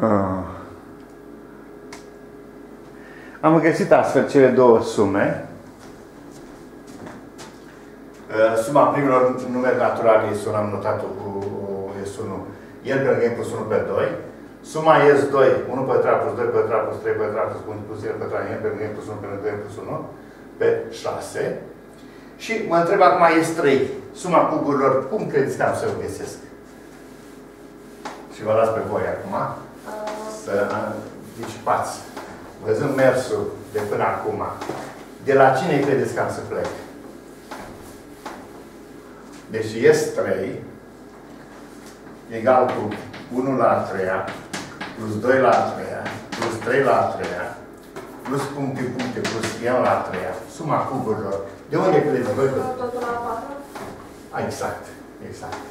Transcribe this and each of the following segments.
Uh. Am găsit astfel cele două sume. Uh, suma primilor numere naturale este una am notat cu S1. El pe lângă n plus 1 pe 2. Suma S2, 1 pătrat plus 2 pătrat plus 3 pătrat plus 1 plus L pătrat, N pe lângă n plus 1 pe lângă 2 plus 1 pe 6. Și mă întreb acum S3, suma cuburilor, cum credeți că am să o găsesc? Și vă las pe voi acum să anticipați. Văzând mersul de până acum, de la cine credeți că am să plec? Deci S3 egal cu 1 la 3 plus 2 la 3 plus 3 la 3 plus puncte, puncte, plus n la 3 suma cuburilor. De unde credeți voi? Totul la 4? Exact, exact.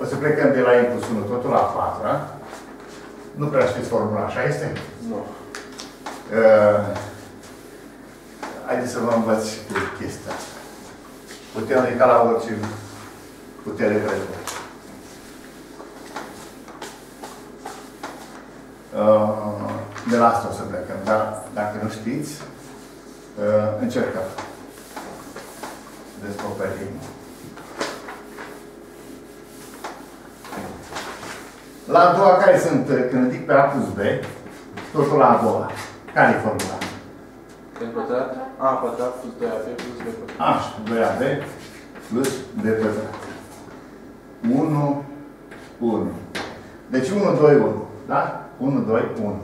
O să plecăm de la n plus 1, totul la 4, a? Nu prea știți formula, așa este? Nu. Uh, haideți să vă învăț cu chestia asta. Putem ridica la orice putere vreme. Uh, de la asta o să plecăm, dar dacă nu știți, uh, încercăm. Descoperim. La a doua, care sunt, când ridic pe A plus B, totul la a doua. Care e formula? N pătrat, A pătrat plus 2AB plus B pătrat. Așa, 2AB plus B pătrat. 1, 1. Deci 1, 2, 1. Da? 1, 2, 1.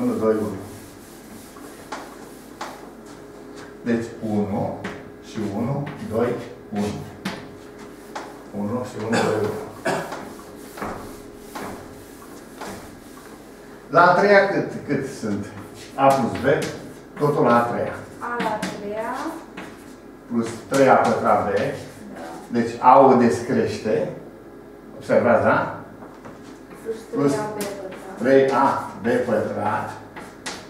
Unu, doi, unu. Deci 1 și 1, 2, 1. 1 și 1, 2, 1. La a treia cât, cât sunt? A plus B, totul la a treia. A la 3 Plus 3A pătrat B. Deci A o descrește. Observați, da? plus Plus 3 AB pătrat. 3A B pătrat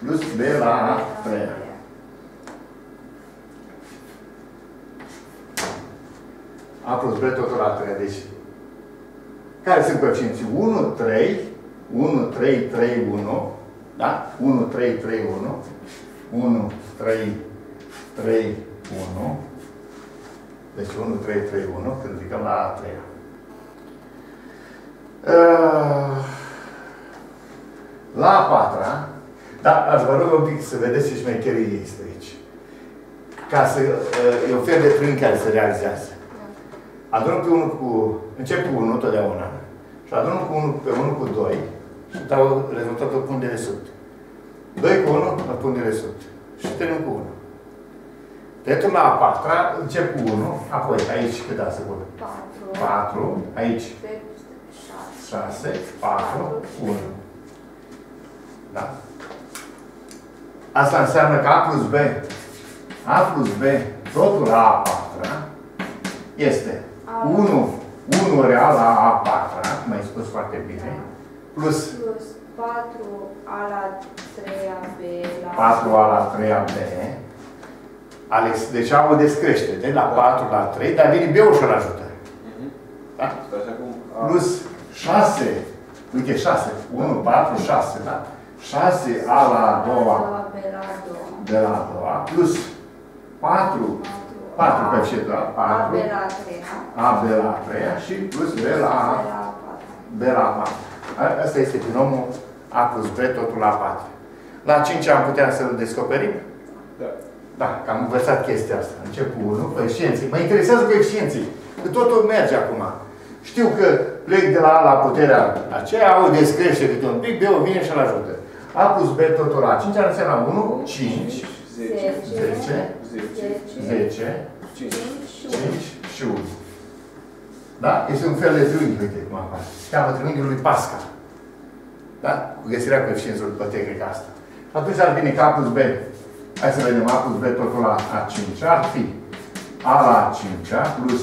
plus B la A treia. A plus B totul la 3. Deci, care sunt coeficienții? 1, 3, 1, 3, 3, 1, da? 1, 3, 3, 1, 1, 3, 3, 1, deci 1, 3, 3, 1, când ridicăm la a treia. Uh, la a patra, dar aș vă rog un pic să vedeți ce șmecherie este aici. Ca să, uh, e o fel de triunghi care se realizează. Adunăm pe unul cu, încep cu 1 totdeauna și adunăm cu unul pe 1 cu 2 și dau rezultatul pun de desubt. 2 cu 1, îl pun de desubt. Și termin cu 1. Dreptul la a patra, încep cu 1, apoi aici cât da să pun? 4. 4, aici 6. 6, 4, 1. Da? Asta înseamnă că A plus B, A plus B, totul la A patra, este 1, 1 real la A patra, cum ai spus foarte bine, plus. Plus 4 A la 3 AB la 4 A la 3 A B. Alex, deci A o descrește, de la 4 la 3, dar vine B-ul și-l ajută. Mhm. Da? Stai așa cum... A- Plus 6, uite 6, 1, 4, 6, da? 6 A la a doua, AB la 2. de la a doua, plus 4, 4 pe ce, da? 4, AB la 3. A, B la a treia și plus B la A, AB la 4. B la a patra. A- Asta este binomul A plus B, totul la 4. La 5 am putea să-l descoperim? Da. Da, că am învățat chestia asta. Încep cu 1, coeficienții. Mă interesează coeficienții. Că totul merge acum. Știu că plec de la A la puterea aceea, o descrește câte un pic, B-ul vine și-l ajută. A plus B totul la 5 ar însemna 1, 5, 10. 10, 10. 10, 5. 5 și 1. Da? Este un fel de triunghi, uite cum apare. Se cheamă triunghiul lui Pascal. Da? Cu găsirea coeficienților după tehnica asta. Și atunci ar veni că A plus B. Hai să vedem, A plus B totul la A5 ar fi A la 5 plus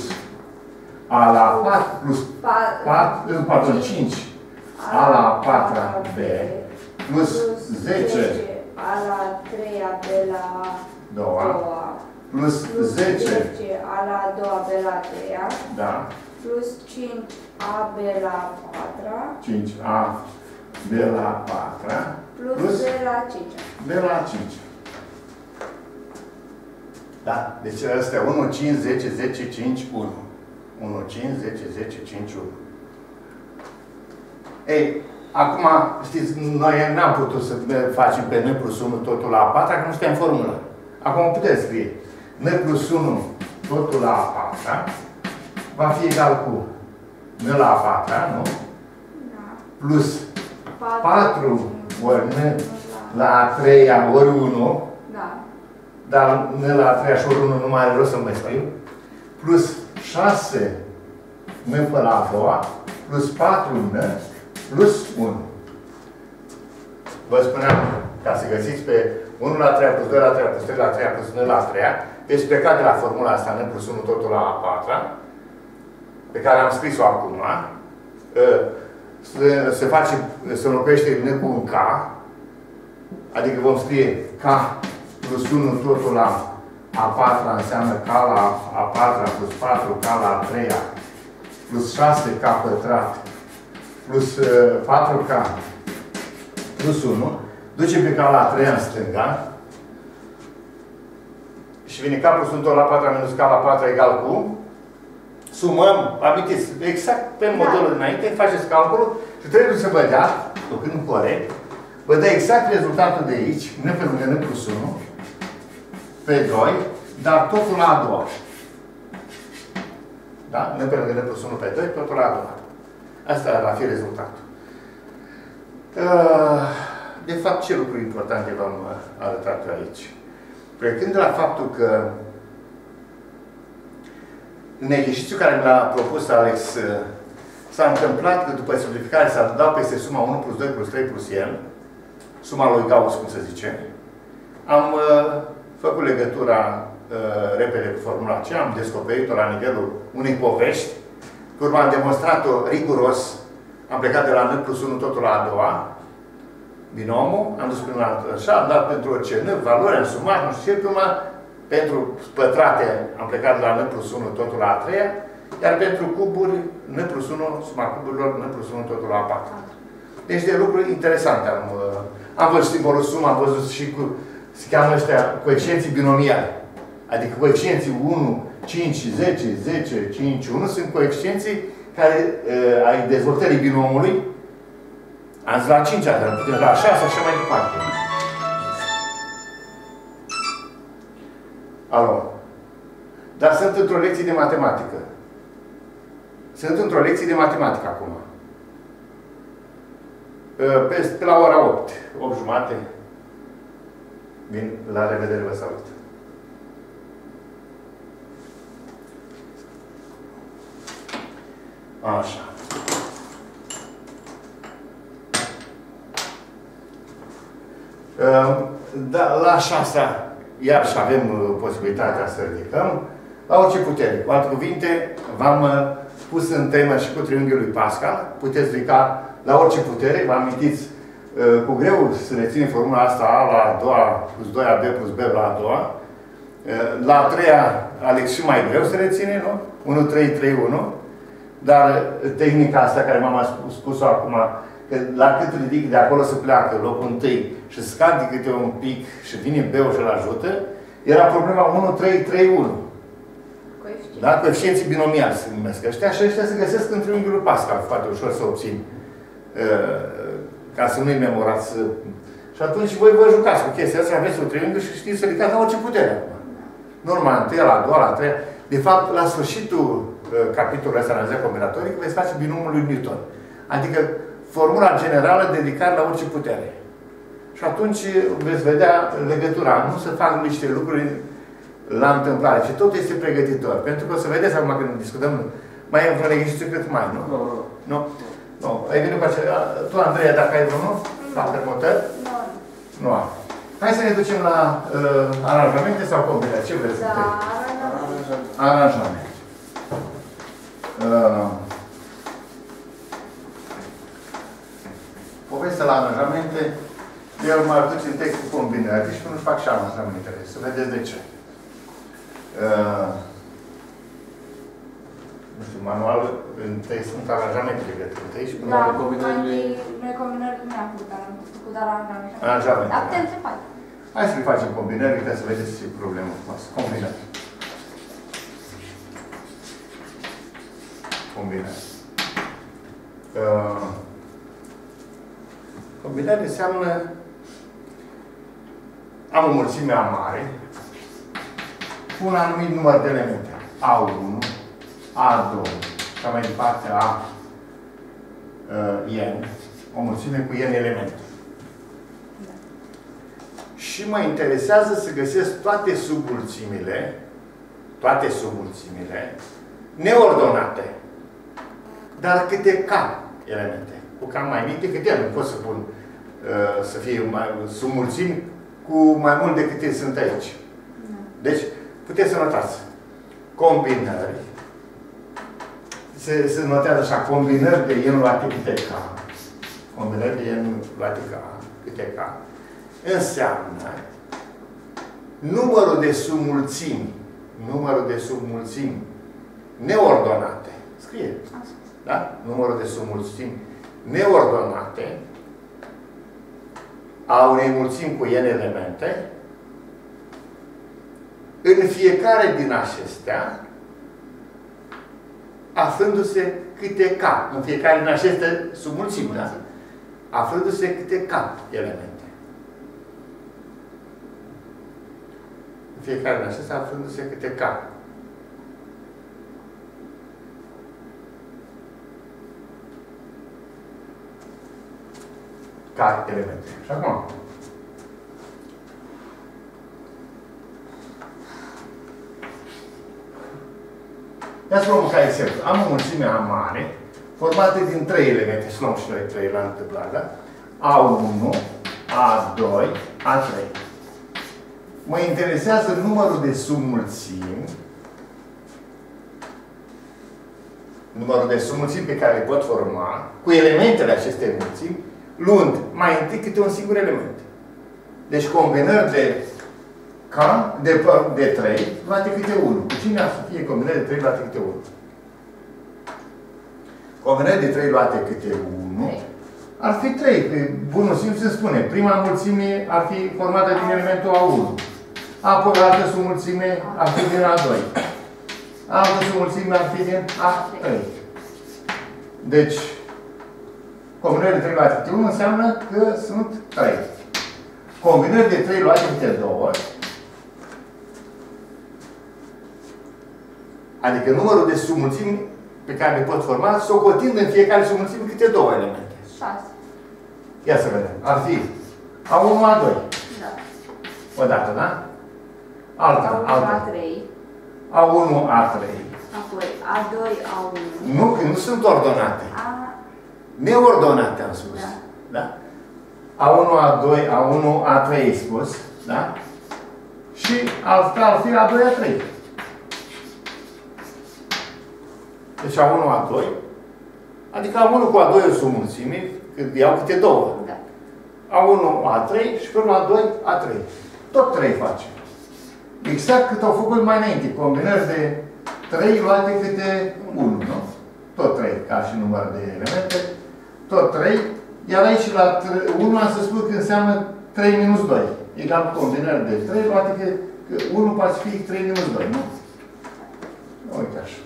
A la 4 plus 4, pardon, 5 A la 4 B plus 10 A la 3 AB la 2 2. plus plus 10, 10 a la a doua B la a treia, da, plus 5 AB la a patra, 5A, B la 4, plus, Plus? B la a cincea. B la 5. Da? Deci astea 1, 5, 10, 10, 5, 1. 1, 5, 10, 10, 5, 1. Ei, acum, știți, noi n-am putut să facem pe N plus 1 totul la a patra, că nu știam formula. Acum puteți scrie. N plus 1 totul la a patra va fi egal cu N la a patra, nu? Da. Plus 4 4 ori N la a treia ori 1, Da. dar N la a treia și ori 1 nu mai are rost să mai scriu, plus 6 N pe la a doua, plus 4 N, plus 1. Vă spuneam, ca să găsiți pe 1 la 3 plus 2 la 3 plus 3 la 3 plus N la 3, veți pleca de la formula asta N plus 1 totul la a patra, pe care am scris-o acum, ă, se, se face, se înlocuiește N cu un K, adică vom scrie K plus 1 totul la a patra înseamnă K la a patra plus 4 K la a treia plus 6 K pătrat plus uh, 4K plus 1 ducem pe K la a treia în stânga și vine K plus 1 tot la 4 minus K la 4 egal cu sumăm, amintiți, exact pe modelul Da. dinainte, faceți calculul și trebuie să vă dea, făcând corect, vă dă exact rezultatul de aici, n pe lângă n plus 1, pe 2, dar totul la a doua. Da? N pe lângă n plus 1 pe 2, totul la a doua. Asta va fi rezultatul. Uh, De fapt, ce lucruri importante v-am uh, arătat eu aici? Plecând de la faptul că în exercițiul care mi l-a propus Alex, uh, s-a întâmplat că după simplificare s-a dat peste suma 1 plus 2 plus 3 plus n, suma lui Gauss, cum se zice, am uh, făcut legătura uh, repede cu formula aceea, am descoperit-o la nivelul unei povești, pe urmă am demonstrat-o riguros, am plecat de la n plus 1 totul la a doua, binomul, am dus până la așa, am dat pentru orice n, valori, am sumat, nu știu ce, pe urmă, pentru pătrate am plecat de la n plus 1 totul la a treia, iar pentru cuburi, n plus 1, suma cuburilor, n plus 1 totul la a patra. Deci de lucruri interesante am, uh, am văzut simbolul sumă, am văzut și cu, se cheamă ăștia, coeficienții binomiali. Adică coeficienții 1, 5, 10, 10, 5, 1 sunt coeficienții care, uh, ai dezvoltării binomului, am zis la 5 dar putem la 6 așa mai departe. Alo. Dar sunt într-o lecție de matematică. Sunt într-o lecție de matematică acum. Pe, pe la ora 8, 8 jumate. Bine, la revedere, vă salut. Așa. Da, la șasea, iar și avem uh, posibilitatea să ridicăm, la orice putere. Cu alte cuvinte, v-am uh, pus în temă și cu triunghiul lui Pascal, puteți ridica la orice putere, vă amintiți uh, cu greu să reținem formula asta A la a doua plus 2AB plus B la a doua. La a treia, Alex, și mai greu să reține, nu? 1, 3, 3, 1. Dar tehnica asta care m-am spus-o acum, că la cât ridic de acolo să pleacă locul întâi și scade câte un pic și vine B-ul și îl ajută, era problema 1, 3, 3, 1. Coeficient. Da? Coeficienții binomiali se numesc ăștia și ăștia se găsesc în triunghiul lui Pascal, foarte ușor să obțin. Uh, ca să nu-i memorați. Și atunci voi vă jucați cu chestia asta, aveți un triunghi și știți să ridicați la orice putere acum. Nu numai întâi, la a doua, la a treia. De fapt, la sfârșitul uh, capitolului ăsta analizat combinatoric, veți face binomul lui Newton. Adică formula generală de ridicare la orice putere. Și atunci veți vedea legătura. Nu să fac niște lucruri la întâmplare, ci tot este pregătitor. Pentru că o să vedeți acum când discutăm, mai e vreun exercițiu cât mai, nu? Nu, nu. Nu? Nu. Ai venit cu acela. Tu, Andreea, dacă ai vreunul? La permutări? Nu. Nu am. Hai să ne ducem la uh, aranjamente sau combinații. Ce vreți să Da, faceți? da. Aranjament. Uh, povestea la aranjamente, el mă duce în textul combinării și nu fac și aranjamentele. Să vedeți de ce. Uh, nu știu, manualul, întâi sunt aranjamentele cred că întâi și până Da, la Dar combinările- mai întâi, noi combinări nu ne-am făcut, am făcut doar aranjament. Aranjament, Dar da. putem să facem. Hai să le facem combinări ca să vedeți ce problemă frumoasă. Combinări. Combinări. Uh, combinări înseamnă am o mulțime A mare cu un anumit număr de elemente. A1, A2, și mai departe A uh, N, o mulțime cu N elemente. Și mă interesează să găsesc toate submulțimile, toate submulțimile, neordonate, dar câte K elemente. Cu K mai mic decât el. Nu pot să pun uh, să fie mai, submulțimi cu mai mult decât ei sunt aici. Deci, puteți să notați. Combinări. Se, se notează așa, combinări de n luate câte K. Combinări de n luate K, câte K înseamnă numărul de submulțimi, numărul de submulțimi neordonate, scrie, da? Numărul de submulțimi neordonate a unei mulțimi cu n elemente, în fiecare din acestea, aflându-se câte K, în fiecare din aceste submulțimi, da? Aflându-se câte K elemente. fiecare din acestea aflându-se câte K. K elemente. Și acum, Ia să luăm ca exemplu. Am o mulțime A mare, formată din trei elemente. Să luăm și noi trei la întâmplare, da? A1, A2, A3 mă interesează numărul de submulțimi, numărul de submulțimi pe care le pot forma, cu elementele acestei mulțimi, luând mai întâi câte un singur element. Deci combinări de K, de, de 3, luate câte 1. Cu cine ar să fie combinări de 3 luate câte 1? Combinări de 3 luate câte 1 ar fi 3. Pe bunul simț se spune. Prima mulțime ar fi formată din elementul A1. Apoi altă submulțime ar fi din A2. Altă submulțime ar fi din A3. Deci, combinări de 3 luate câte 1 înseamnă că sunt 3. Combinări de 3 luate câte 2 Adică numărul de submulțimi pe care le pot forma, socotind în fiecare submulțime câte două elemente. 6. Ia să vedem. Ar fi A1, A2. Da. O dată, da? Alta, A1, alta. A3. A1, A3. Apoi A2, A1. Nu, că nu sunt ordonate. A... Neordonate, am spus. Da. Da? A1, A2, A1, A3 ai spus. Da? Și alta ar fi A2, A3. Deci A1, A2. Adică A1 cu A2 sunt mulțimi, când iau câte două. Da. A1, A3 și pe urmă A2, A3. Tot 3 face. Exact cât au făcut mai înainte. Combinări de 3 luate câte 1, nu? Tot 3, ca și număr de elemente. Tot 3. Iar aici la 1 am să spun că înseamnă 3 minus 2. Egal combinări de 3 luate că, că 1 poate fi 3 minus 2, nu? Uite așa.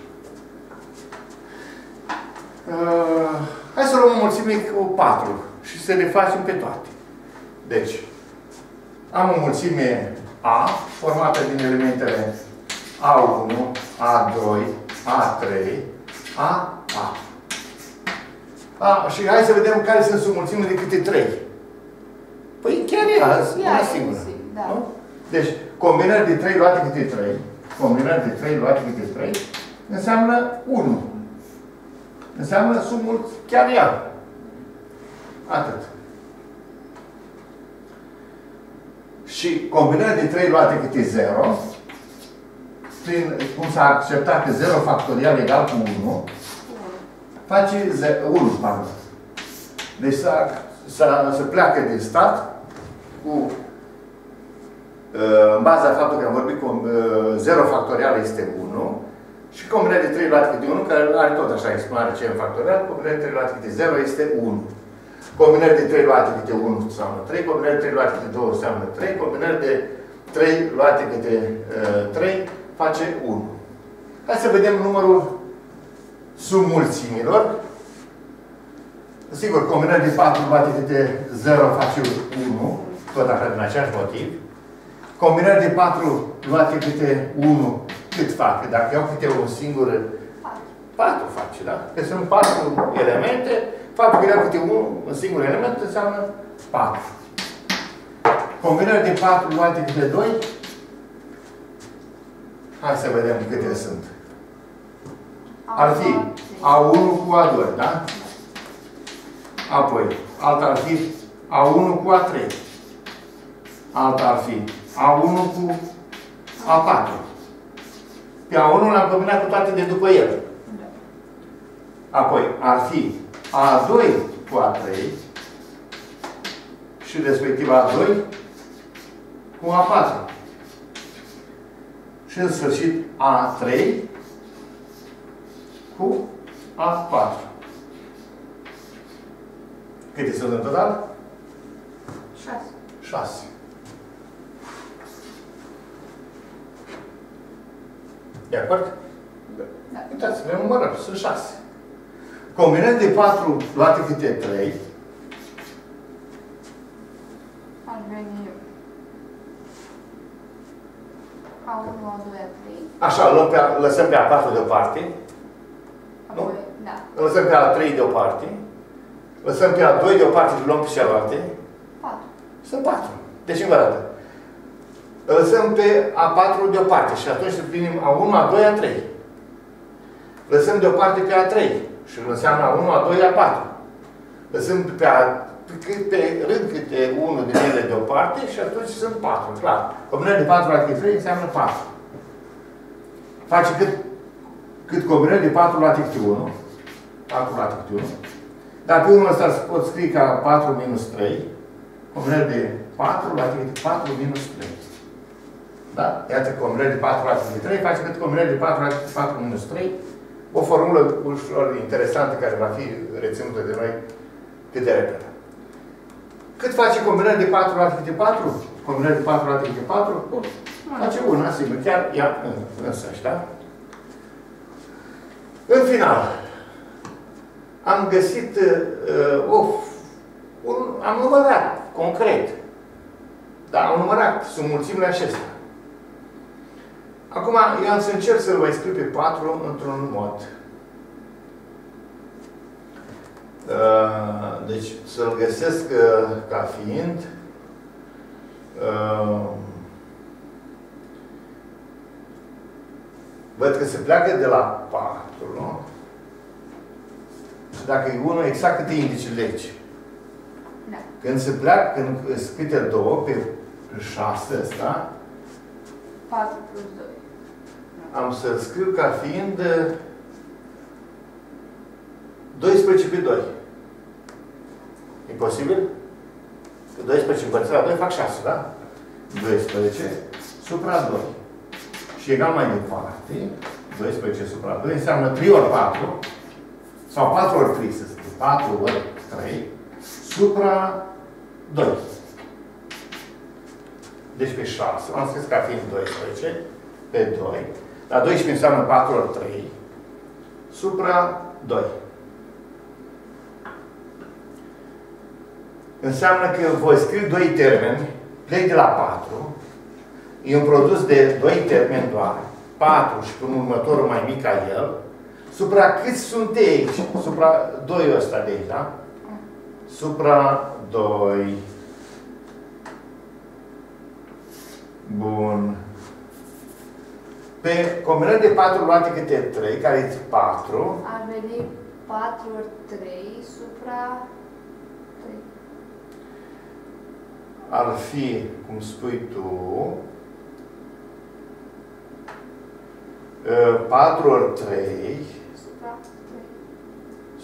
Uh, hai să luăm o mulțime cu 4 și să le facem pe toate. Deci, am o mulțime A formată din elementele A1, A2, A3, A, A. A, și hai să vedem care sunt submulțimile de câte 3. Păi chiar e azi, Ia, una e singură. posibil, da. Nu? Deci, combinări de 3 luate câte 3, combinări de 3 luate câte 3, înseamnă 1. Înseamnă sumul chiar ea. Atât. Și combinări de 3 luate câte 0, prin cum s-a acceptat că 0 factorial egal cu 1, face 1, pardon. Deci se pleacă din start cu uh, în baza faptului că am vorbit cu 0 factorial este 1 și combinarea de 3 luate câte 1, care are tot așa exprimare ce în factorial, combinarea de 3 luate câte 0 este 1. Combinarea de 3 luate câte 1 înseamnă 3, combinarea de 3 luate câte 2 înseamnă 3, combinarea de 3 luate câte uh, 3 face 1. Hai să vedem numărul submulțimilor. Sigur, combinarea de 4 luate câte 0 face 1, tot așa din același motiv. Combinarea de 4 luate câte 1 cât fac? Dacă iau câte un singur 4 face, da? Că sunt 4 elemente, faptul că iau câte un, un singur element înseamnă 4. Combinarea de 4 luate câte 2 Hai să vedem câte sunt. Ar fi A1 cu A2, da? Apoi, alta ar fi A1 cu A3. Alta ar fi A1 cu A4. Pe A1 l-am combinat cu toate de după el. Apoi, ar fi A2 cu A3 și respectiv A2 cu A4. Și în sfârșit A3 cu A4. Câte sunt în total? 6. 6. De acord? Da. Uitați, le numărăm. Sunt 6. Combinând de 4 luate câte 3, Ar veni A1, A2, A3. așa, luăm pe, a- lăsăm pe A4 deoparte, Apoi, da. îl lăsăm pe A3 deoparte, lăsăm pe A2 deoparte și luăm pe celelalte, 4. sunt 4. Deci încă o dată. Îl lăsăm pe A4 deoparte și atunci împlinim A1, A2, A3. Lăsăm deoparte pe A3 și înseamnă A1, A2, A4. Lăsăm pe, A, pe, pe rând câte unul din ele deoparte și atunci sunt 4, clar. Combinarea de 4 la 3 înseamnă 4. Face cât, cât combinarea de 4 la 1. 4 la 1. Dar pe unul ăsta îl pot scrie ca 4 minus 3. Combinarea de 4 la 4 minus 3. Da? Iată combinarea de 4 la 3 face cât combinarea de 4 la 4 minus 3. O formulă ușor interesantă care va fi reținută de noi cât de repede. Cât face combinarea de 4 la 4? Combinarea de 4 la 4? Bun. Face una singură, chiar ea în- însăși, da? În final, am găsit, uh, of, un, am numărat, concret. Da, am numărat, sunt mulțimile acestea. Acum, eu am să încerc să-l mai scriu pe 4 într-un mod. Uh, deci, să-l găsesc uh, ca fiind uh, Văd că se pleacă de la 4, nu? Și dacă e 1, exact câte indice legi. Da. Când se pleacă, când sunt câte două, pe 6 ăsta, 4 plus 2. am să scriu ca fiind uh, 12 pe 2. E posibil? Că 12 împărțit la 2 fac 6, da? 12 supra 2. Și egal mai departe, 12 supra 2 înseamnă 3 ori 4, sau 4 ori 3, să spun, 4 ori 3, supra 2. Deci pe 6, am scris ca fiind 12, pe 2, dar 12 înseamnă 4 ori 3, supra 2. Înseamnă că voi scrie 2 termeni, plec de la 4, e un produs de 2 termeni doar, 4 și până următorul mai mic ca el, supra cât sunt de aici? Supra 2 ăsta de aici, da? Supra 2. Bun. Pe combinări de 4 luate câte 3, care e 4, Ar veni 4 ori 3 supra 3. ar fi, cum spui tu, 4 ori 3 Supra 3.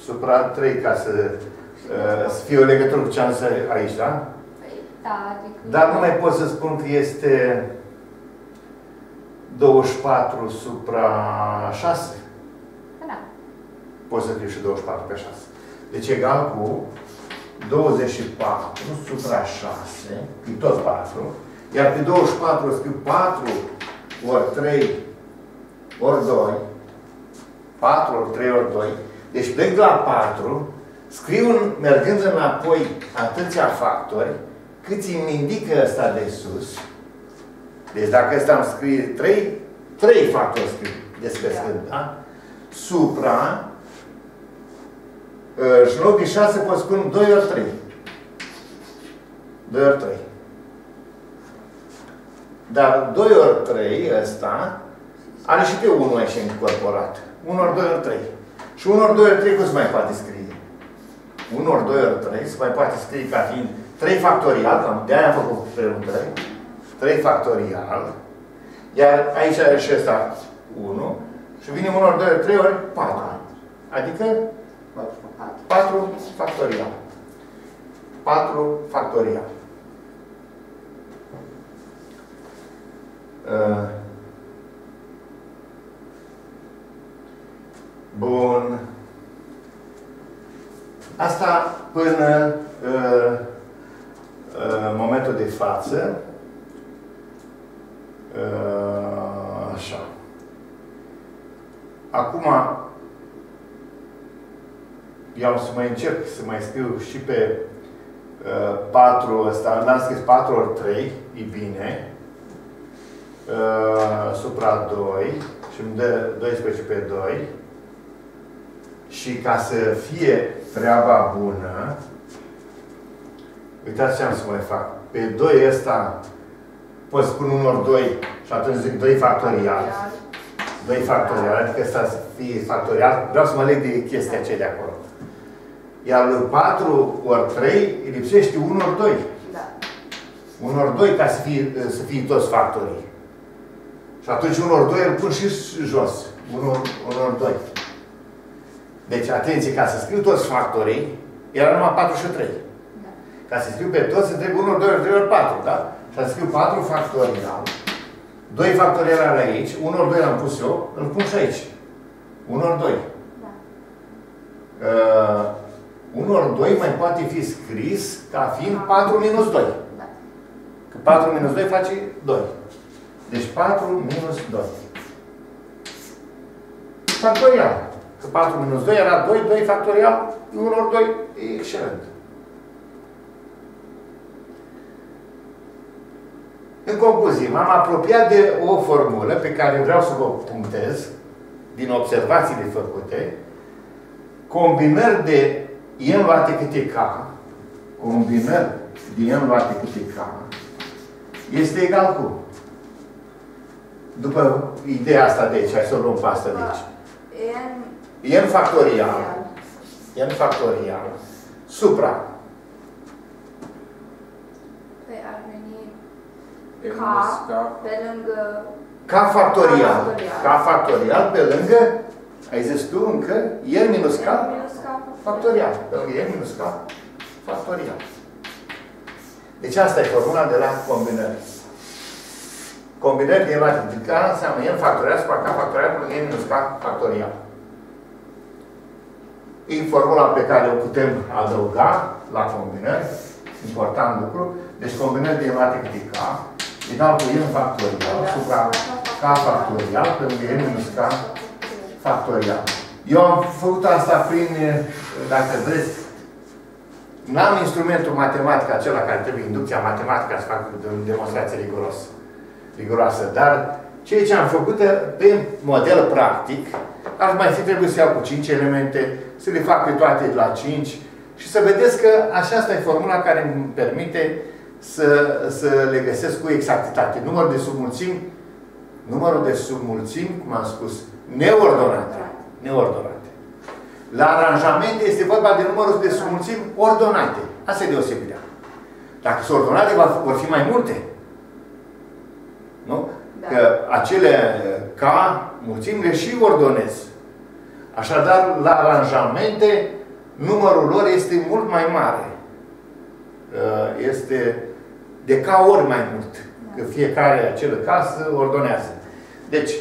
Supra 3 ca să, uh, să fie o legătură cu ce am zis aici, da? Păi, da, adică... Dar nu mai pot să spun că este 24 supra 6. Da. Poți să scriu și 24 pe 6. Deci egal cu 24 supra 6, e tot 4, iar pe 24 scriu 4 ori 3 ori 2, 4 ori 3 ori 2, deci plec de la 4, scriu mergând înapoi atâția factori, cât îmi indică ăsta de sus. Deci dacă ăsta îmi scrie 3, 3 factori scriu descrescând, da? Supra, uh, și în loc de 6 pot spun 2 ori 3. 2 ori 3. Dar 2 ori 3 ăsta are și pe 1 aici incorporat. 1 ori 2 ori 3. Și 1 ori 2 ori 3 cum se mai poate scrie? 1 ori 2 ori 3 se mai poate scrie ca fiind 3 factorial, de-aia am făcut preluntări, 3 factorial, iar aici are și ăsta 1, și vine 1 ori 2 ori 3 ori 4. Adică 4 factorial. 4 factorial. Uh. Bun. Asta până uh, uh, momentul de față. Uh, așa. Acum, eu am să mai încerc să mai scriu și pe uh, 4 ăsta. N-am scris 4 ori 3, e bine. Uh, supra 2 și îmi dă 12 pe 2. Și ca să fie treaba bună, uitați ce am să mai fac. Pe 2 ăsta pot spun 1 ori 2 și atunci zic 2 factorial. 2 factorial, adică ăsta să fie factorial. Vreau să mă leg de chestia aceea de acolo. Iar lui 4 ori 3 îi lipsește 1 ori 2. Da. 1 ori 2 ca să fie, să fie toți factorii. Și atunci 1 ori 2 îl pun și jos. 1 ori, 1 ori 2. Deci, atenție, ca să scriu toți factorii, era numai 4 și 3. Da. Ca să scriu pe toți, se trebuie 1 ori 2 ori 3 ori 4, da? Și să scriu 4 factorial. 2 factorial are aici, 1 ori 2 l-am pus eu, îl pun și aici. 1 ori 2. Da. Uh, 1 ori 2 mai poate fi scris ca fiind 4 minus 2. Da. Că 4 minus 2 face 2. Deci 4 minus 2. Factorial. Că 4 minus 2 era 2, 2 factorial, 1 ori 2, e excelent. În concluzie, m-am apropiat de o formulă pe care vreau să vă punctez din observațiile făcute, combinări de n luate câte k, combinări de n luate câte k, este egal cu. După ideea asta de aici, hai să o luăm pe asta de aici. N n factorial, n factorial, supra, Păi ar veni E K minus K. pe lângă K factorial, K K factorial pe lângă, ai zis tu încă, n minus K N minus K factorial, pe lângă n minus K factorial. Deci asta e formula de la combinări. Combinări din latin K înseamnă n factorial supra K factorial pe lângă n minus K factorial. E formula pe care o putem adăuga la combinări, important lucru. Deci combinări din latin K egal cu n factorial supra K factorial pe lângă n minus K factorial. Eu am făcut asta prin, dacă vreți, n-am instrumentul matematic acela care trebuie inducția matematică să fac demonstrație riguros, riguroasă, dar ceea ce am făcut pe model practic, ar mai fi trebuit să iau cu 5 elemente, să le fac pe toate la 5 și să vedeți că așa asta e formula care îmi permite să, să le găsesc cu exactitate. Numărul de submulțimi, numărul de submulțimi, cum am spus, neordonate. Neordonate. La aranjamente este vorba de numărul de submulțimi ordonate. Asta e deosebirea. Dacă sunt ordonate, vor fi mai multe. Nu? Da. Că acele ca mulțimi le și ordonez. Așadar, la aranjamente, numărul lor este mult mai mare. Este de ca ori mai mult. Că fiecare acele casă ordonează. Deci,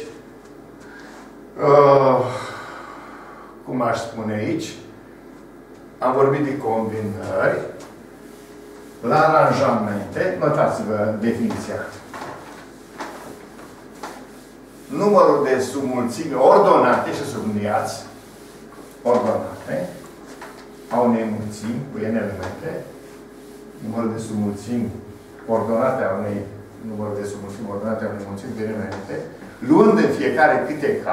uh, cum aș spune aici, am vorbit de combinări, la aranjamente, notați-vă definiția. Numărul de submulțimi ordonate și subliniați, ordonate, a unei mulțimi cu n elemente, numărul de submulțimi ordonate a unei numărul de submulțimi ordonate a unei mulțimi cu n elemente, luând în fiecare câte k,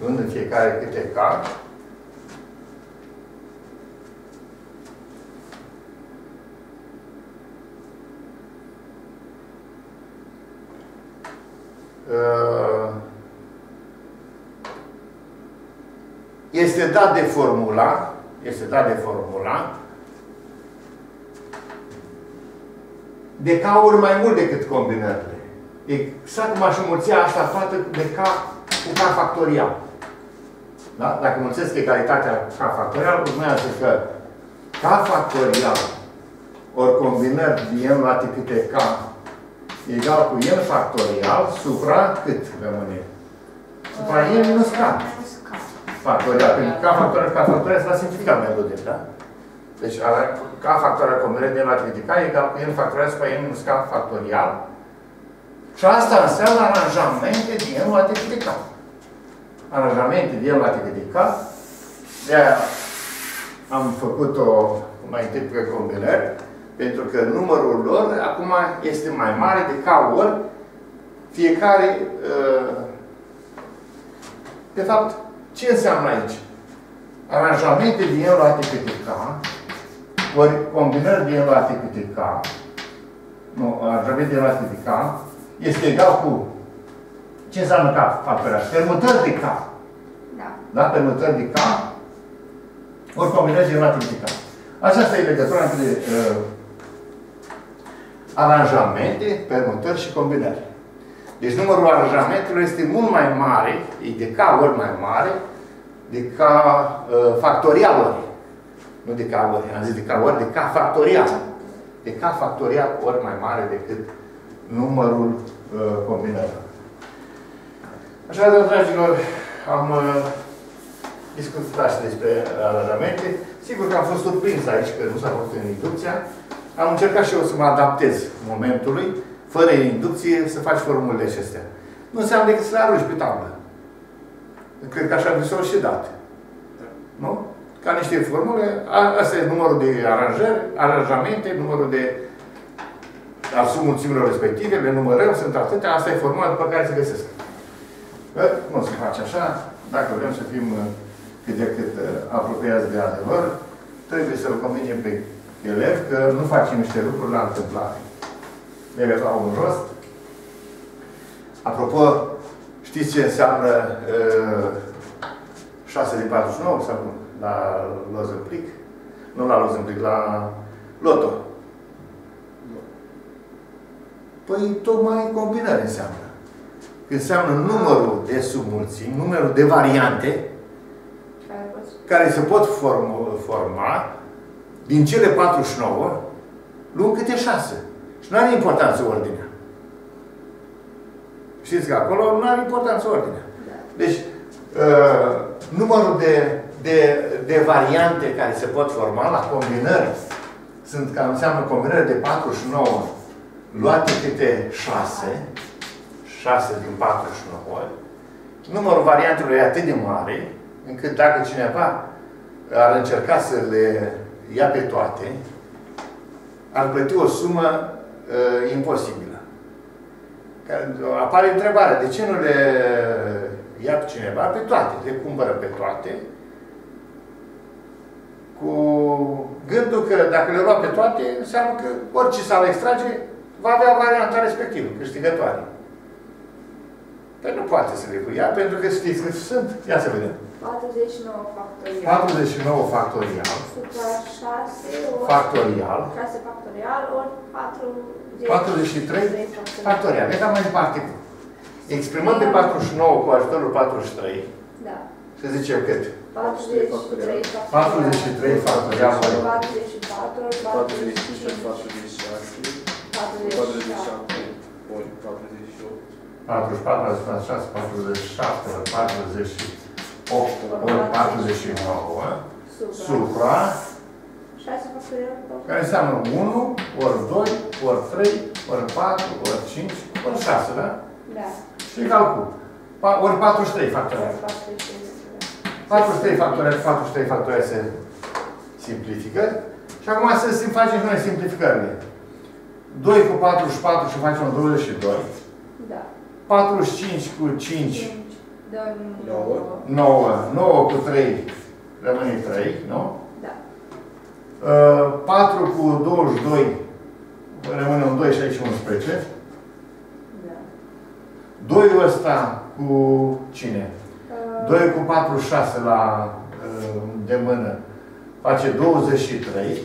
luând în fiecare câte K, este dat de formula, este dat de formula, de K ori mai mult decât combinările. Exact cum aș înmulți asta toată de K cu K factorial. Da? Dacă mulțesc egalitatea K factorial, urmează că K factorial ori combinări din n luate câte K egal cu n factorial supra cât rămâne? Supra n minus K. Factorial. Pentru K factorial, K factorial se va simplifica metodul, da? Deci K factorial combinări din luate câte K egal cu n factorial supra n minus K factorial. Și asta înseamnă aranjamente din n luate câte K aranjamente de matematică. De aia am făcut-o mai întâi pe combinări, pentru că numărul lor acum este mai mare de ca ori fiecare uh, de fapt, ce înseamnă aici? Aranjamente din el luate câte K, ori combinări din el luate câte K, nu, aranjamente din el luate câte K, este egal cu ce înseamnă K factorial? Permutări de K. Da. Da? Permutări de K. Ori combinări generate de K. Aceasta e legătura între uh, aranjamente, permutări și combinări. Deci numărul aranjamentelor este mult mai mare, e de K ori mai mare, de K uh, factorial ori. Nu de K ori, am zis de K ori, de K factorial. De K factorial ori mai mare decât numărul uh, combinărilor. Așadar, dragilor, am uh, discutat și despre aranjamente. Sigur că am fost surprins aici că nu s-a făcut în inducția. Am încercat și eu să mă adaptez momentului, fără inducție, să faci formulele acestea. Nu înseamnă decât să le arunci pe tablă. Cred că așa vi s și dat. Nu? Ca niște formule, asta e numărul de aranjări, aranjamente, numărul de al submulțimilor respective, le numărăm, sunt atâtea, asta e formula după care se găsesc. Nu se face așa. Dacă vrem să fim uh, cât de cât uh, apropiați de adevăr, trebuie să-l convingem pe elev că nu facem niște lucruri la întâmplare. Ele au un rost. Apropo, știți ce înseamnă uh, 6 din 49 sau cum? La Lozemplic? Nu la Lozemplic, la Loto. Păi tocmai combinare înseamnă înseamnă numărul de submulțimi, numărul de variante care se pot forma din cele 49, luând câte 6. Și nu are importanță ordinea. Știți că acolo nu are importanță ordinea. Deci, uh, numărul de, de, de variante care se pot forma la combinări sunt, ca înseamnă combinări de 49 luate câte 6, 6 din 49 ori, numărul variantelor e atât de mare, încât dacă cineva ar încerca să le ia pe toate, ar plăti o sumă uh, imposibilă. Care, apare întrebarea, de ce nu le ia pe cineva pe toate? Le cumpără pe toate, cu gândul că dacă le lua pe toate, înseamnă că orice s-ar extrage, va avea varianta respectivă, câștigătoare. Păi nu poate să le cuia, pentru că știți că sunt. Ia să vedem. 49 factorial. 49 factorial. Supra 6 ori... Factorial. 6 factorial ori 40, 43 factorial. E cam mai departe. Exprimăm pe 49 cu ajutorul 43. Da. Să zicem cât? 43 factorial. 43 factorial. 44 4 ori 45 45. 46. 47. 47 ori 48. 44, 46, 47, ori 48, ori 49, Supra. supra, 6 factorial pe care înseamnă 1, ori 2, ori 3, ori 4, ori 5, ori 6, da? Da. Și egal cu pa- ori 43 factorial. 43 factorial, 43 factorial se simplifică. Și acum să sim- facem și noi simplificările. 2 cu 44 și facem 22. Da. 45 cu 5, 5. 2, Nouă. 9. 9 cu 3, rămâne 3, nu? Da. Uh, 4 cu 22, rămâne un 2 și aici 11. Da. 2 ăsta cu cine? Uh, 2 cu 46 la uh, de mână face 23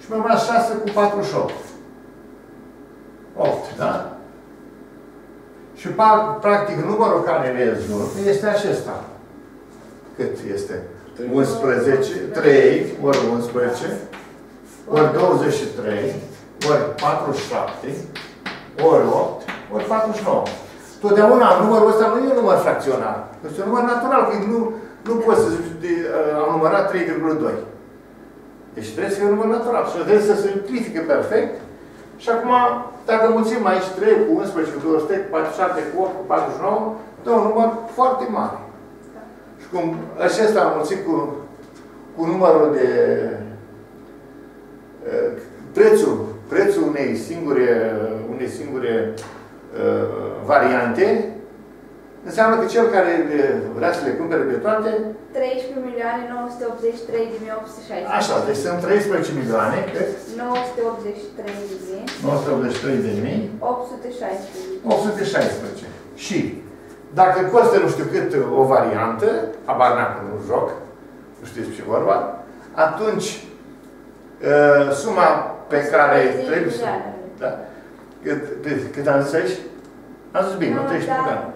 și mai rămas 6 cu 48. 8, da? Și pa- practic numărul care rezolv este acesta. Cât este? 11, 3 ori 11, ori 23, ori 47, ori 8, ori 49. Totdeauna numărul ăsta nu e un număr fracțional. Este un număr natural, că nu, nu poți să zici, de, uh, am numărat 3,2. Deci trebuie să fie un număr natural. Și trebuie să se simplifice perfect. Și acum, dacă mulțim aici 3 cu 11, cu 23, cu 47, cu 8, cu 49, dă un număr foarte mare. Și cum acesta am mulțit cu, cu numărul de uh, prețul, prețul unei singure, unei singure uh, variante, înseamnă că cel care le- vrea să le cumpere pe toate, 13 milioane 983 de 1860. așa, deci sunt 13 milioane, cât? 983 de mii 983 de mii, 816. 816. Și dacă costă nu știu cât o variantă, habar n-am că nu joc, nu știți ce vorba, atunci uh, suma pe care 30 trebuie să... milioane. Da. Cât, cât- cât am zis aici? Am zis bine, nu Da, 13 da. milioane.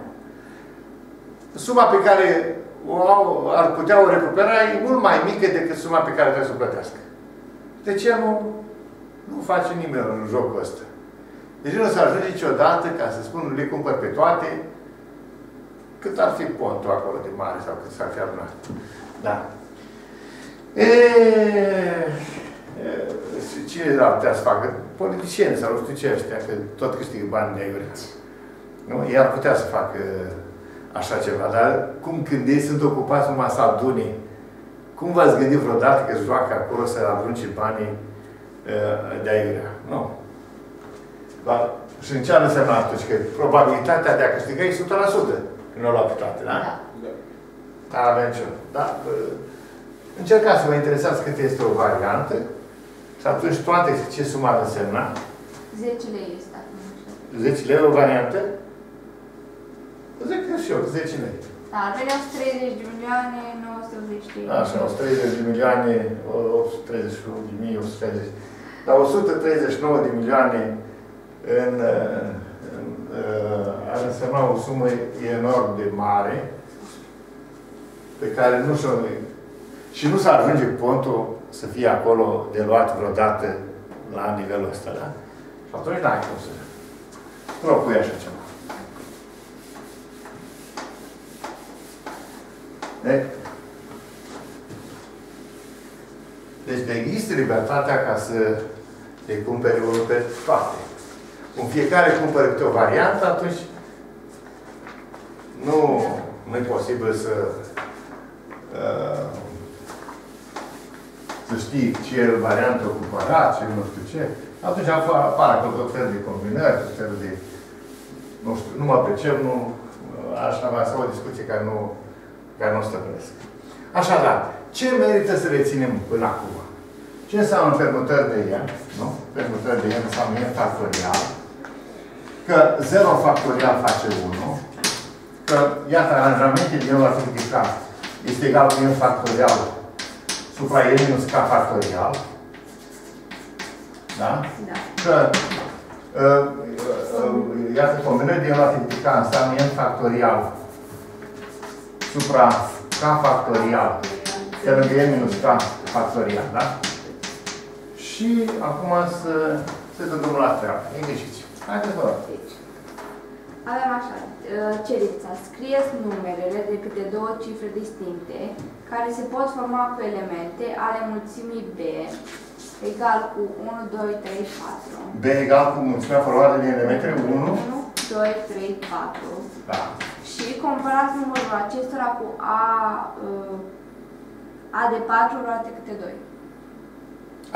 Suma pe care o au, ar putea o recupera e mult mai mică decât suma pe care trebuie să o plătească. De ce nu, nu face nimeni în jocul ăsta? Deci nu o să ajunge niciodată ca să spun, le cumpăr pe toate, cât ar fi pontul acolo de mare sau cât s-ar fi adunat. Da. E, e, cine ar putea să facă? Politicieni sau nu știu ce ăștia, că tot câștigă bani de aiurea. Nu? Ei ar putea să facă așa ceva, dar cum când ei sunt ocupați numai să adune, cum v-ați gândit vreodată că joacă acolo să arunce banii uh, de aiurea? Nu. Dar și în ce ar însemna atunci? Că probabilitatea de a câștiga e 100% când o lua pe toate, da? Da. Da. Da, avem ce. Da? Uh, Încercați să vă interesați cât este o variantă și atunci toate ce sumă ar însemna. 10 lei este acum. așa. 10 lei o variantă? Zic că și eu, 10 lei. Da, ar veni 130 de milioane 983. Așa, 130 de milioane, 831 de mii, 130. Dar 139 de milioane în, uh, în, uh, ar însemna o sumă enorm de mare pe care nu și-o... Și nu s-ar ajunge pontul să fie acolo de luat vreodată la nivelul ăsta, da? Și atunci n-ai cum să propui așa ceva. De? Deci există libertatea ca să le cumpere unul pe toate. Cum fiecare cumpără câte o variantă, atunci nu, nu e posibil să uh, să știi ce variantă o cumpărat, ce nu știu ce. Atunci apar acolo tot felul de combinări, tot felul de... Nu știu, nu mă pricep, nu... Aș avea să o discuție care nu, care nu stăpânesc. Așadar, ce merită să reținem până acum? Ce înseamnă permutări de n? Nu? Permutări de n înseamnă n factorial. Că 0 factorial face 1. Că, iată, aranjamentul de n la fizica este egal cu n factorial supra n minus k factorial. Da? Da. Că, uh, uh, uh, iată, combinări din la fizica înseamnă n factorial supra k factorial pe lângă n minus k factorial, da? Și acum să, să dăm drumul la treabă. Ieșiți. Haideți, vă rog. Deci, avem așa, uh, cerința. Scrieți numerele de câte două cifre distincte care se pot forma cu elemente ale mulțimii B egal cu 1, 2, 3, 4. B egal cu mulțimea formată din elementele 1. 1, 2, 3, 4. Da. Și comparați numărul acestora cu A, uh, A de 4 luate câte 2.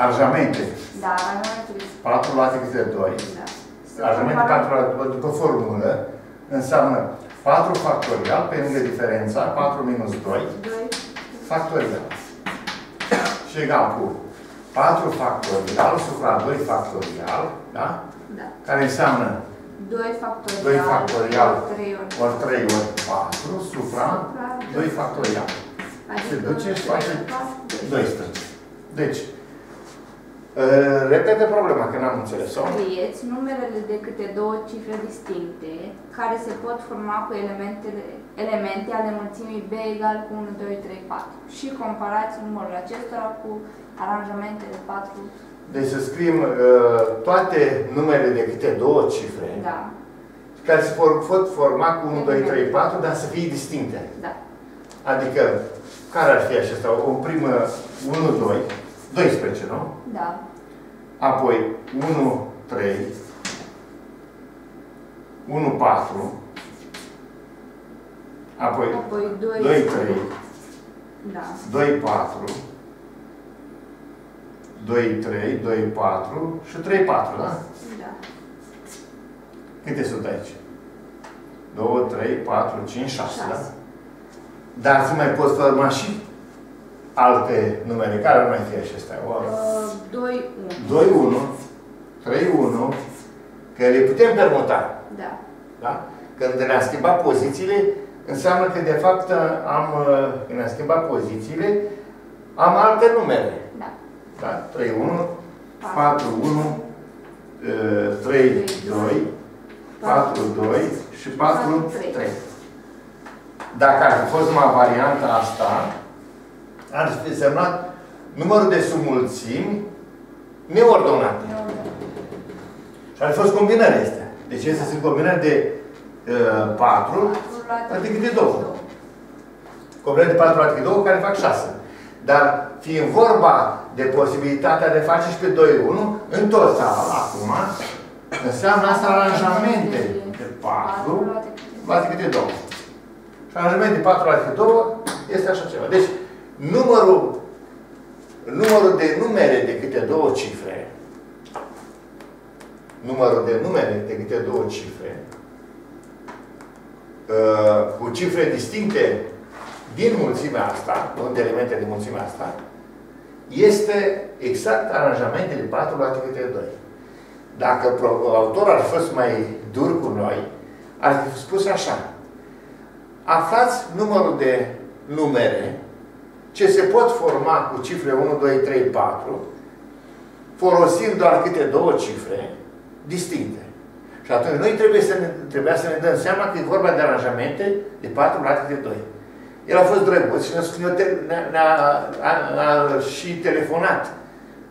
Aranjamente. Da, aranjamentul 4 luate câte 2. Da. Se Aranjamente compara- 4 luate după formulă înseamnă 4 factorial pe lângă diferența 4 minus 2 2, factorial. Și egal cu 4 factorial supra 2 factorial, da? da. Care înseamnă 2 factorial, 2 factorial 3 ori. ori 3 ori 4 supra 2 factorial. Se duce și face 12. Deci, uh, repete problema, că n-am înțeles-o. Scrieți numerele de câte două cifre distincte care se pot forma cu elementele, elemente ale mulțimii B egal cu 1, 2, 3, 4 și comparați numărul acestora cu aranjamentele 4. Deci să scriem uh, toate numerele de câte două cifre, Da, care se vor, pot forma cu 1, 2, 3, 4, dar să fie distincte. da. Adică, care ar fi acesta? O primă 1, 2, 12, nu? Da. Apoi 1, 3, 1, 4, apoi Apoi 2, 2, 3, Da. 2, 4, 2, 3, 2, 4 și 3, 4, da? Da. Câte sunt aici? 2, 3, 4, 5, 6, da? 6. Dar să mai poți forma și alte numere. Care ar mai fi acestea? Oare? Uh, 2, 1. 2, 1, 3, 1, că le putem permuta. Da. Da? Când ne-am schimbat pozițiile, înseamnă că de fapt am, uh, când ne-am schimbat pozițiile, am alte numere. Da. Da? 3, 1, 4, 1, 3, 2, 4, 2 și 4, 3. Dacă ar fi fost numai varianta asta, ar fi semnat numărul de submulțimi neordonate. Și ar fi fost combinarea astea. Deci este sunt combinare de uh, 4, adică de 2. Combinare de 4 adică 2, care fac 6. Dar fiind vorba de posibilitatea de face și pe 2, 1, în total, acum, înseamnă asta aranjamente de 4 luate câte 2. Și aranjament de 4 luate câte 2 este așa ceva. Deci, numărul, numărul de numere de câte două cifre, numărul de numere de câte două cifre, uh, cu cifre distincte din mulțimea asta, nu de elemente din mulțimea asta, este exact aranjamentul de 4 luate câte 2. Dacă pro- autorul ar fi fost mai dur cu noi, ar fi spus așa. Aflați numărul de numere ce se pot forma cu cifre 1, 2, 3, 4, folosind doar câte două cifre distincte. Și atunci noi trebuie să ne, trebuia să ne dăm seama că e vorba de aranjamente de 4 luate câte 2. El a fost drăguț și ne-a, ne-a, ne-a, a, a, și telefonat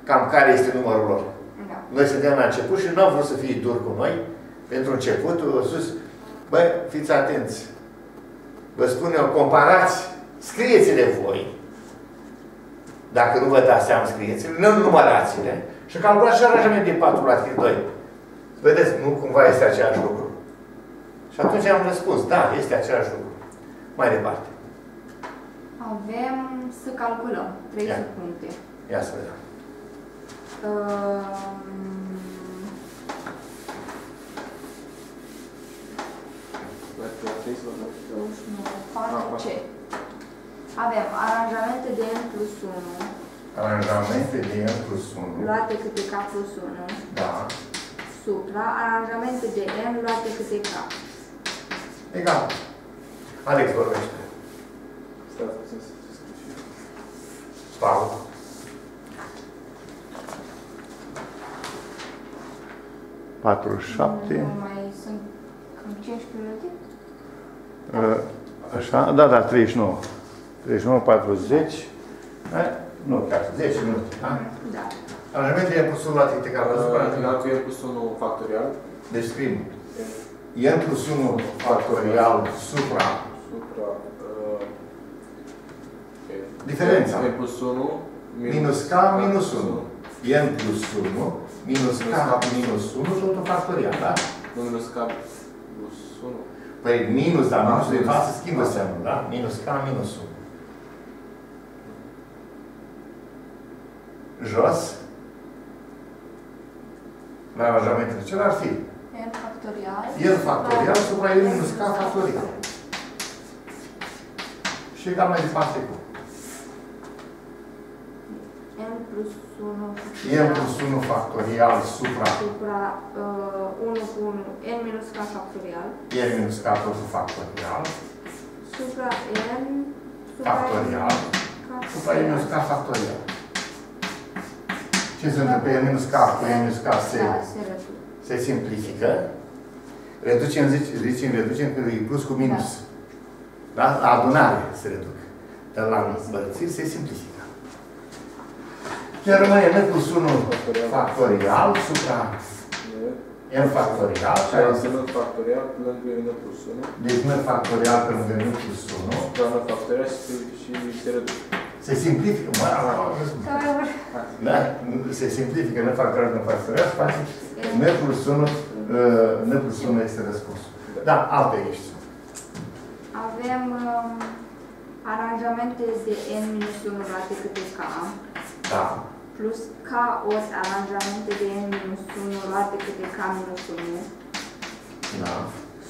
cam care este numărul lor. Da. Noi suntem la început și nu au vrut să fie dur cu noi. Pentru început, au spus, băi, fiți atenți. Vă spun eu, comparați, scrieți-le voi. Dacă nu vă dați seama, scrieți-le, nu numărați-le. Și calculați și aranjament din 4 la 2. Vedeți, nu cumva este același lucru. Și atunci am răspuns, da, este același lucru. Mai departe. Avem să calculăm 3 Ia. puncte. Ia să vedem. Um, Dacă ar trebui să vă dau. 29, 4C. Avem aranjamente de n plus 1, Aranjamente de n plus 1. luate câte k plus 1, Da. supra aranjamente de n luate câte k. Egal. Alex vorbește. Stați puțin să să scriu și eu. Paul. Patru, șapte. Nu mai sunt cam 15 minute? Uh, Așa, da, da, 39. 39, 40. Da? Nu, chiar 10 minute, da? Da. Aranjamentul e plus 1 la ticte care Uh, Egal cu n plus 1 factorial. Deci scrim n plus 1 factorial supra Supra... uh, ok. Diferența. n plus 1 minus k minus 1. n plus 1 minus k minus 1 totul factorial, da? Nu minus k plus 1. Păi minus, dar minus de minus. față schimbă semnul, da? Minus k minus 1. Jos. La aranjamentele ce ar fi? n factorial. n factorial supra n minus k factorial. Și egal mai departe cu n plus 1 n plus 1 factorial supra supra uh, 1 cu 1, n minus k factorial, n minus k totul factorial supra n supra factorial n supra n minus k factorial. Ce se întâmplă? n minus k cu n minus k se, Da, se reduc. se simplifică. Reducem, zice- zicem, reducem că e plus cu minus. Da? La adunare se reduc. Dar la împărțiri se simplifică. Ne rămâne n plus 1 factorial supra n factorial, Și care înseamnă factorial lângă n plus 1. deci n factorial pe lângă n plus 1, Dar n factorial și, și se reduce. se simplifică. Mă, am- am- Da, mai mult. Da? Se simplifică n factorial cu n factorial și face n plus 1, uh, n plus 1 este răspunsul. Da, alte ești. Avem um, aranjamente de n minus 1 luate câte k, Da. Plus k ori aranjamente de n minus 1 luate câte k minus 1, Da.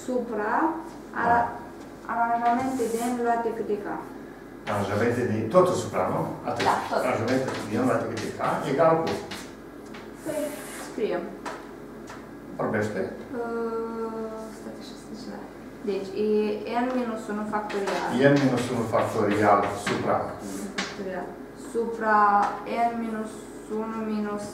supra ara, aranjamente de n luate câte k. Aranjamente de totul supra, nu? Atât. Da, tot. Aranjamente de n la câte k egal cu. Păi, scriem. Vorbește. Uh, stai așa, stai așa. Deci, e n minus 1 factorial. n minus 1 factorial supra factorial. Supra n minus 1 minus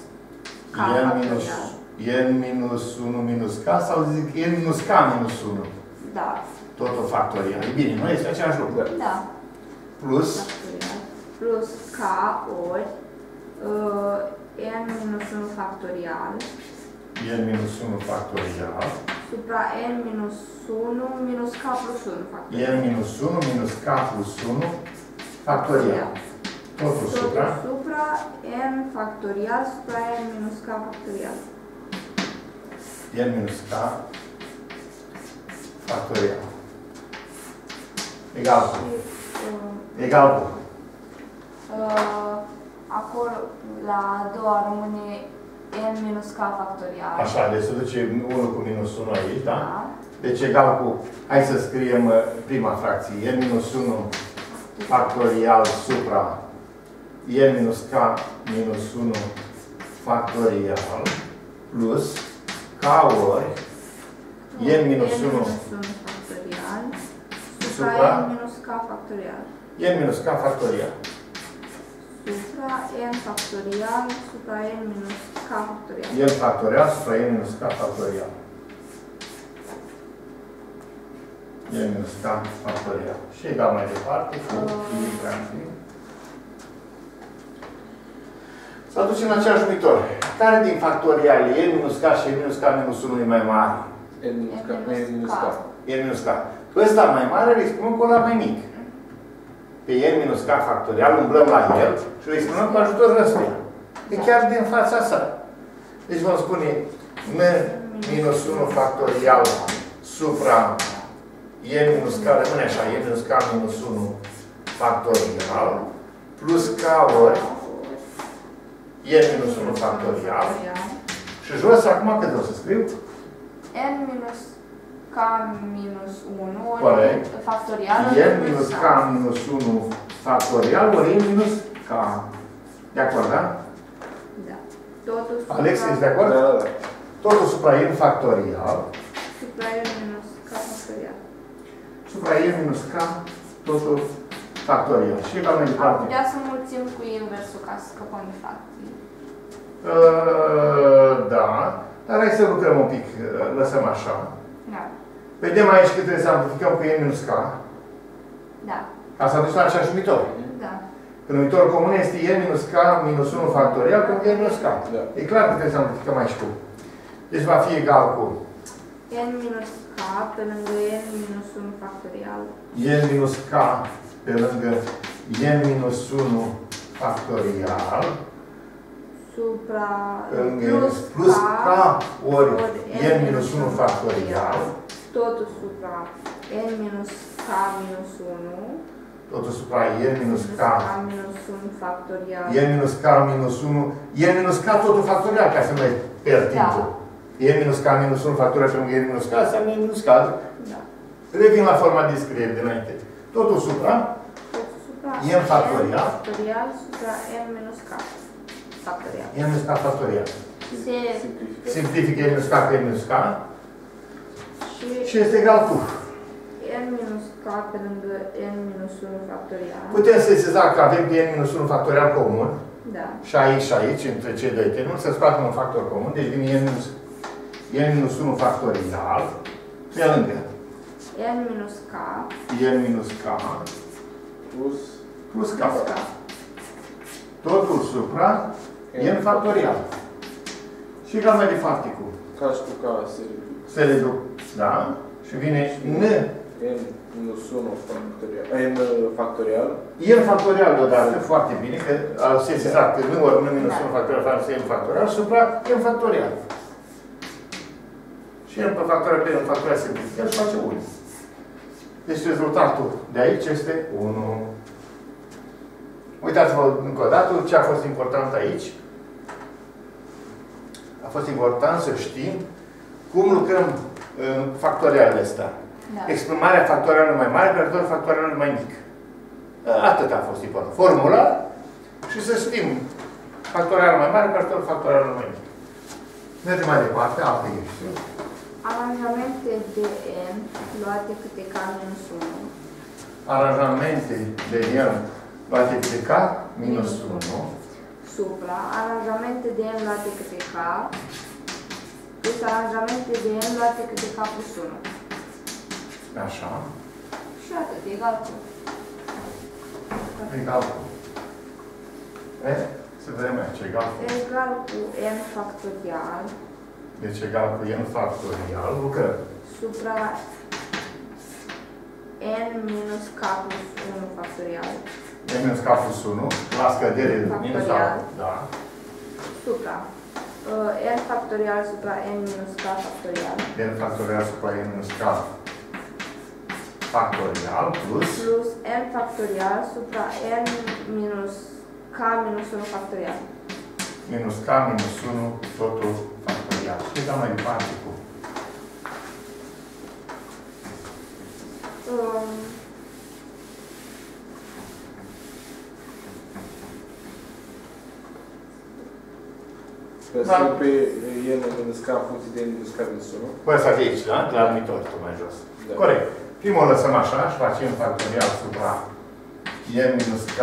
k n minus factorial. n minus 1 minus k sau zic n minus k minus 1. Da. Totul factorial. E bine, nu este același lucru. Da. Plus Factorial. Plus k ori uh, n minus 1 factorial n minus 1 factorial supra n minus 1 minus k plus 1 factorial. n minus 1 minus k plus 1 factorial. Totul Totul supra supra n factorial supra n minus k factorial. n minus k factorial. Egal cu. Și, uh, Egal cu. Uh, acolo, la a doua rămâne n minus k factorial. Așa, deci se duce 1 cu minus 1 aici, da? Da. Deci egal cu, hai să scriem uh, prima fracție, n minus 1 factorial supra n minus k minus 1 factorial plus k ori n minus 1 n minus 1 factorial supra Supra? n minus k factorial. n minus k factorial. Supra n factorial supra n minus k factorial. n factorial supra n minus k factorial. n minus k factorial. Și egal mai departe cu i fracții. Să aducem la același numitor. Care din factoriale e minus k și e minus k minus 1 e mai mare? n minus k, n minus k. E minus k. Pe ăsta mai mare îl spunem cu ăla mai mic. Pe n minus k factorial umblăm la el și îl spunem cu ajutorul ăstuia. E chiar din fața sa. Deci vom spune n minus 1 factorial supra n minus k, rămâne așa, n minus k minus 1 factorial plus k ori n minus 1 factorial și jos acum cât o să scriu? n minus k minus 1 ori Corect. factorial n minus k minus 1 factorial ori n minus k. De acord, da? Da. Totul supra Alex, ești de acord? Da, da, da. Totul supra n factorial, supra n minus k factorial. supra n minus k, totul factorial. Și egal mai Am departe. putea să mulțim cu inversul ca să scăpăm de fracții. Uh, da, dar hai să lucrăm un pic, uh, lăsăm așa. Da. Vedem aici că trebuie să amplificăm cu n minus k, Da. ca să aduci la același numitor. Da. Că numitorul comun este n minus k minus 1 factorial cu n minus k. Da. E clar că trebuie să amplificăm aici cu. Deci va fi egal cu n minus k pe lângă n minus 1 factorial n minus k pe lângă n minus 1 factorial supra pe lângă plus k ori n minus 1 factorial totul supra n minus k minus 1 totul supra n minus k minus 1 factorial n minus k minus 1 n minus k totul factorial ca să nu mai pierd Da. timpul. n minus k minus 1 factorial pe lângă n minus k înseamnă n minus k. da. Revin la forma de scriere dinainte. Totul supra totul supra n factorial. factorial supra n minus k factorial n minus k factorial. se Simplifică. Simplifică n minus k pe n minus k și și este egal cu. n minus k pe lângă n minus 1 factorial Putem să sezăm că avem n minus 1 factorial comun da și aici și aici, între cei doi termeni, să scoatem un factor comun, deci vine n minus, n minus 1 factorial pe lângă n minus k n minus k Plus plus k. plus k Totul supra n factorial. Și egal mai departe cu. Ca și cu ca se Se reduc, da? Și vine n, n minus 1 factorial. n factorial. n factorial deodată, foarte bine, că a se sezat că n ori n minus 1 factorial față n factorial supra n factorial. Și n pe factorial pe n factorial se multiplică și face 1. Deci rezultatul de aici este 1. Uitați-vă încă o dată ce a fost important aici. A fost important să știm cum lucrăm în factorialele astea. da. Exprimarea factorială mai mare pe raportul factorială mai mic. Atât a fost important. Formula și să știm factorială mai mare pe raportul factorială mai mic. Mergem mai departe, alte ieșiri. Aranjamente de n luate câte k minus 1 Aranjamente de el luate de K minus 1 supra aranjamente de n luate câte k plus aranjamente de n luate câte k plus 1 Așa. și atât, egal cu Egal cu. E? Să vedem aici. Egal cu. egal cu n factorial Deci egal cu n factorial. Lucrăm. supra n minus k plus 1 factorial n minus K plus 1. La scădere minus A. Factorial. Da. supra uh, n factorial supra n minus k factorial n factorial supra n minus K factorial plus plus n factorial supra n minus k minus 1 factorial minus K minus 1 totul factorial. Și dăm mai departe cu um, Găsim pe n minus k în funcție de n minus k minus 1. Cu asta de aici, da? La numitor, tu mai jos. Da. Corect. Primul o lăsăm așa și facem factorial supra n minus K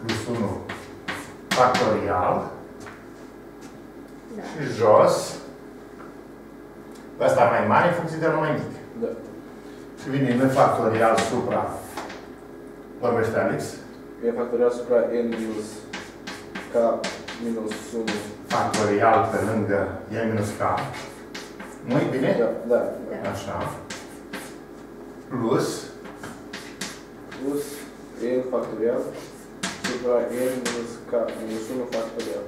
plus 1 factorial da. și jos ăsta mai mare în funcție de la mai mic. Da. Și vine n factorial supra vorbește Alex, n factorial supra n minus k minus 1. factorial pe lângă n minus K. Nu-i bine? Da, da. Da. Așa. Plus Plus n factorial supra n minus k minus 1 factorial.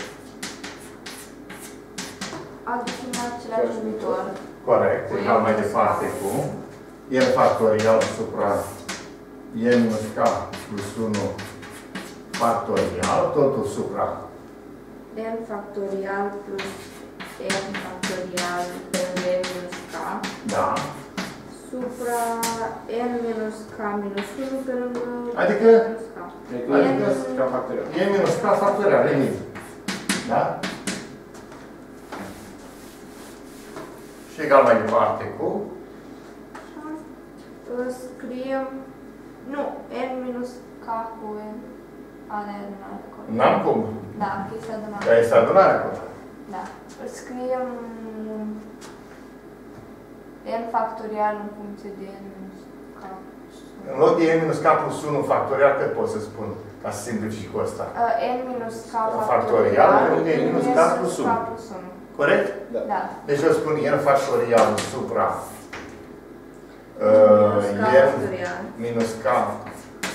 Aducem același numitor. Corect, egal mai departe cu n factorial supra n minus k plus 1 factorial, totul supra n factorial plus n factorial pe lângă n minus k da. supra n minus k minus 1 pe lângă Adică? n minus k. Egal N- minus k factorial. n minus k factorial, remit. Da? Și egal mai departe cu Așa. Uh, Scriem, nu, n minus k cu n. A, ne adunat acolo. n-am cum. Da, că este adunat. Dar este adunare acolo. Da. Îl scriem n factorial în funcție de n minus k. În loc de n minus k plus 1 factorial, cât pot să spun? ca să simplifici cu ăsta. Uh, n minus k Factorial, factorial lângă n minus k plus k 1. plus 1. Corect? Da. Da. Deci eu spun n factorial supra Minus uh, k n factorial. minus k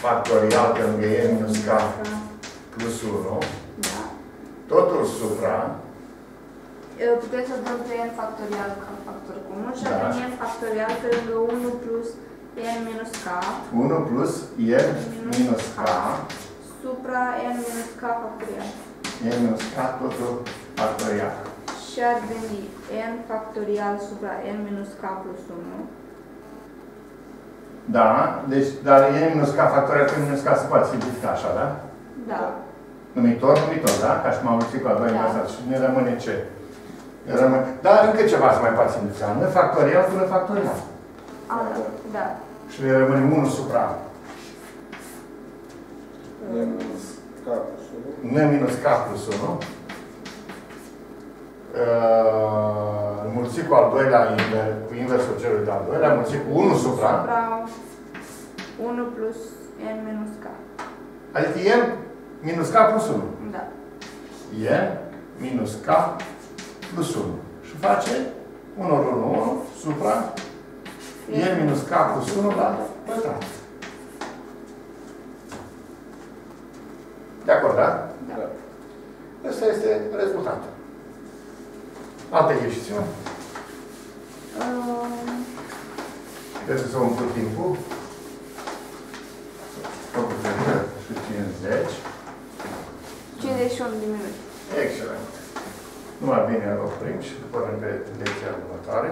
factorial pe lângă n minus k plus 1, Da. Totul supra, Uh, Puteți să dăm pe n factorial ca factor comun și Da. avem n factorial pe lângă 1 plus n minus k 1 plus n minus k, supra n minus k factorial. n minus k, totul factorial. Și ar veni n factorial supra n minus k plus 1. Da, deci, dar n minus k factorial cu n minus k se poate simplifica așa, da? Da. Numitor, numitor, da? Ca și m-am mulțit cu a doua Da. inversat. Și ne rămâne ce? Ne rămâne... Dar încă ceva să mai poate simplifica. N factorial cu n factorial. A, da. da. Și ne rămâne 1 supra n minus k plus 1. n minus k plus 1. Uh, înmulțit cu al doilea inver, cu inversul celui de-al doilea, înmulțit cu 1 supra, Supra 1 plus n minus k. adică n minus k plus 1. Da. n minus k plus 1. Și face 1 ori 1, 1 supra n minus k plus 1 la pătrat. De acord, da? Da. Da. Ăsta este rezultatul. Alte ieșițiuni? Um, Trebuie să umplu timpul. Făcut și 50. 51 de minute. Excelent. Numai bine îl oprim și după pe lecția următoare.